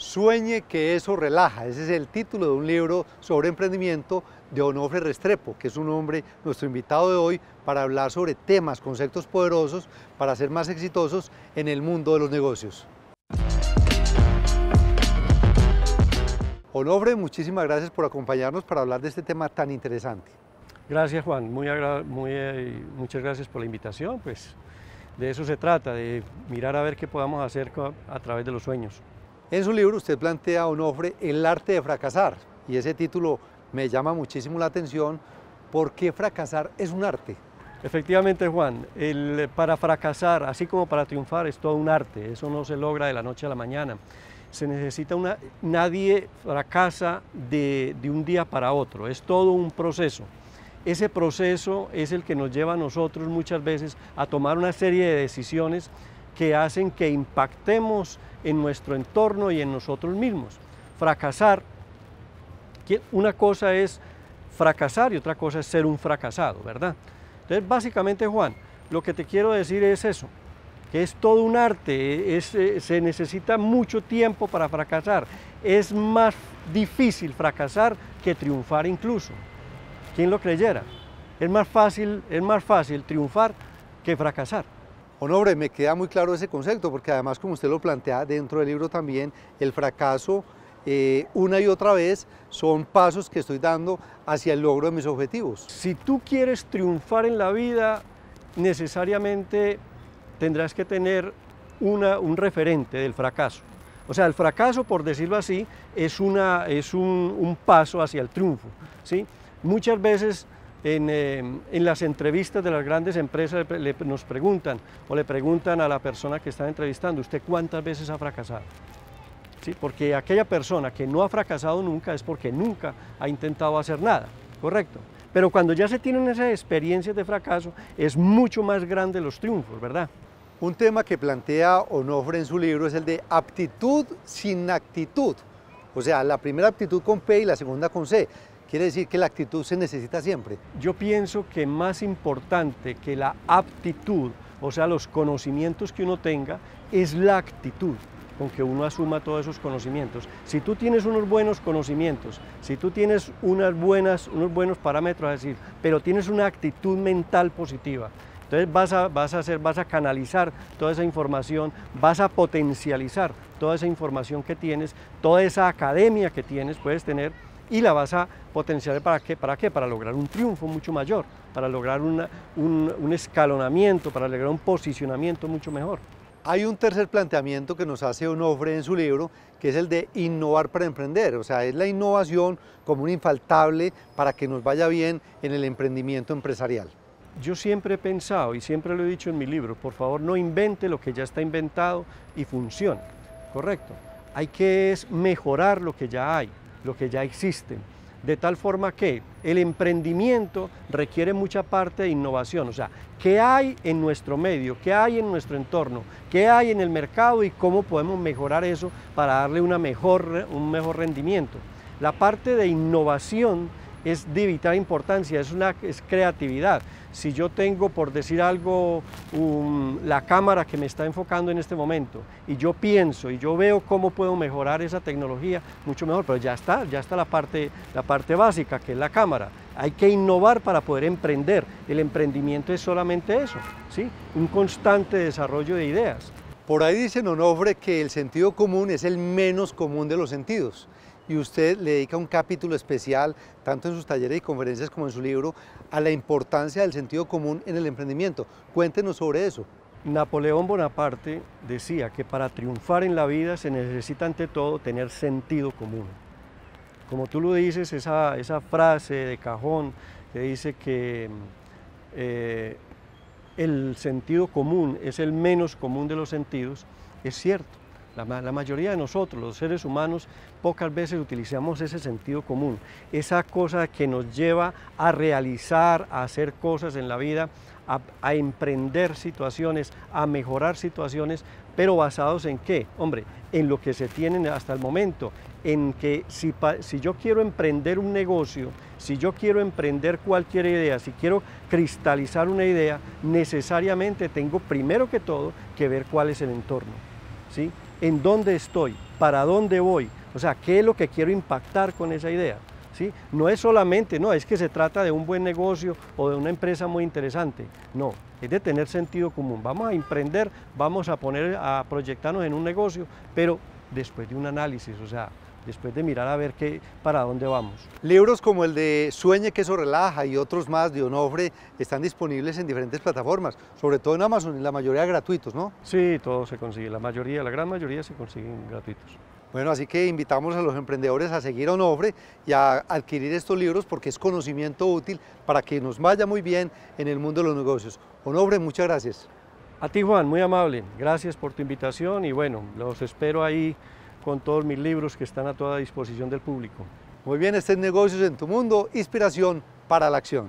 Sueñe que eso relaja. Ese es el título de un libro sobre emprendimiento de Onofre Restrepo, que es un hombre, nuestro invitado de hoy, para hablar sobre temas, conceptos poderosos para ser más exitosos en el mundo de los negocios. Onofre, muchísimas gracias por acompañarnos para hablar de este tema tan interesante. Gracias Juan, muy, eh, muchas gracias por la invitación. Pues de eso se trata, de mirar a ver qué podamos hacer a través de los sueños. En su libro usted plantea, Onofre, el arte de fracasar y ese título me llama muchísimo la atención. ¿Por qué fracasar es un arte? Efectivamente, Juan, para fracasar, así como para triunfar, es todo un arte. Eso no se logra de la noche a la mañana. Se necesita una... Nadie fracasa de, de un día para otro. Es todo un proceso. Ese proceso es el que nos lleva a nosotros muchas veces a tomar una serie de decisiones que hacen que impactemos en nuestro entorno y en nosotros mismos. Fracasar, una cosa es fracasar y otra cosa es ser un fracasado, ¿verdad? Entonces, básicamente, Juan, lo que te quiero decir es eso, que es todo un arte, eh, se necesita mucho tiempo para fracasar. Es más difícil fracasar que triunfar incluso. ¿Quién lo creyera? Es más fácil, es más fácil triunfar que fracasar. Honobre, me queda muy claro ese concepto, porque además, como usted lo plantea dentro del libro también, el fracaso eh, una y otra vez son pasos que estoy dando hacia el logro de mis objetivos. Si tú quieres triunfar en la vida, necesariamente tendrás que tener un referente del fracaso. O sea, el fracaso, por decirlo así, es, una, es un, paso hacia el triunfo. ¿sí? Muchas veces eh, en, las entrevistas de las grandes empresas nos preguntan o le preguntan a la persona que está entrevistando, ¿usted cuántas veces ha fracasado? ¿Sí? Porque aquella persona que no ha fracasado nunca es porque nunca ha intentado hacer nada, ¿correcto? Pero cuando ya se tienen esas experiencias de fracaso, es mucho más grande los triunfos, ¿verdad? Un tema que plantea Onofre en su libro es el de aptitud sin actitud. O sea, la primera aptitud con P y la segunda con C. Quiere decir que la actitud se necesita siempre. Yo pienso que más importante que la aptitud, o sea, los conocimientos que uno tenga, es la actitud con que uno asuma todos esos conocimientos. Si tú tienes unos buenos conocimientos, si tú tienes unas buenas, unos buenos parámetros a decir, pero tienes una actitud mental positiva, entonces vas a, vas a, hacer, vas a canalizar toda esa información, vas a potencializar toda esa información que tienes, toda esa academia que tienes, puedes tener, y la vas a potenciar para qué, para qué, para lograr un triunfo mucho mayor, para lograr un, un escalonamiento, para lograr un posicionamiento mucho mejor. Hay un tercer planteamiento que nos hace Onofre en su libro, que es el de innovar para emprender, o sea, es la innovación como un infaltable para que nos vaya bien en el emprendimiento empresarial. Yo siempre he pensado y siempre lo he dicho en mi libro, por favor no invente lo que ya está inventado y funciona, ¿correcto? Hay que mejorar lo que ya hay, lo que ya existe de tal forma que el emprendimiento requiere mucha parte de innovación, o sea, qué hay en nuestro medio, qué hay en nuestro entorno, qué hay en el mercado y cómo podemos mejorar eso para darle una mejor, un mejor rendimiento. La parte de innovación es de vital importancia, es una es creatividad. Si yo tengo, por decir algo, la cámara que me está enfocando en este momento y yo pienso y yo veo cómo puedo mejorar esa tecnología, mucho mejor, pero ya está, ya está la parte, la parte básica, que es la cámara. Hay que innovar para poder emprender. El emprendimiento es solamente eso, ¿sí? un constante desarrollo de ideas. Por ahí dicen Onofre que el sentido común es el menos común de los sentidos y usted le dedica un capítulo especial, tanto en sus talleres y conferencias como en su libro, a la importancia del sentido común en el emprendimiento. Cuéntenos sobre eso. Napoleón Bonaparte decía que para triunfar en la vida se necesita ante todo tener sentido común. Como tú lo dices, esa, esa frase de cajón que dice que eh, el sentido común es el menos común de los sentidos, es cierto. La, mayoría de nosotros, los seres humanos, pocas veces utilizamos ese sentido común, esa cosa que nos lleva a realizar, a hacer cosas en la vida, a, emprender situaciones, a mejorar situaciones, pero basados en qué? Hombre, en lo que se tienen hasta el momento, en que si, si yo quiero emprender un negocio, si yo quiero emprender cualquier idea, si quiero cristalizar una idea, necesariamente tengo primero que todo que ver cuál es el entorno. ¿sí? En dónde estoy, para dónde voy, o sea, qué es lo que quiero impactar con esa idea. ¿Sí? No es solamente, no, es que se trata de un buen negocio o de una empresa muy interesante, no, es de tener sentido común. Vamos a emprender, vamos a poner, a proyectarnos en un negocio, pero después de un análisis, o sea, después de mirar a ver qué, para dónde vamos. Libros como el de Sueñe que eso relaja y otros más de Onofre están disponibles en diferentes plataformas, sobre todo en Amazon, y la mayoría gratuitos, ¿no? Sí, todo se consigue, la mayoría, la gran mayoría se consiguen gratuitos. Bueno, así que invitamos a los emprendedores a seguir a Onofre y a adquirir estos libros porque es conocimiento útil para que nos vaya muy bien en el mundo de los negocios. Onofre, muchas gracias. A ti Juan, muy amable, gracias por tu invitación y bueno, los espero ahí con todos mis libros que están a toda disposición del público. Muy bien, este es Negocios en tu Mundo, inspiración para la acción.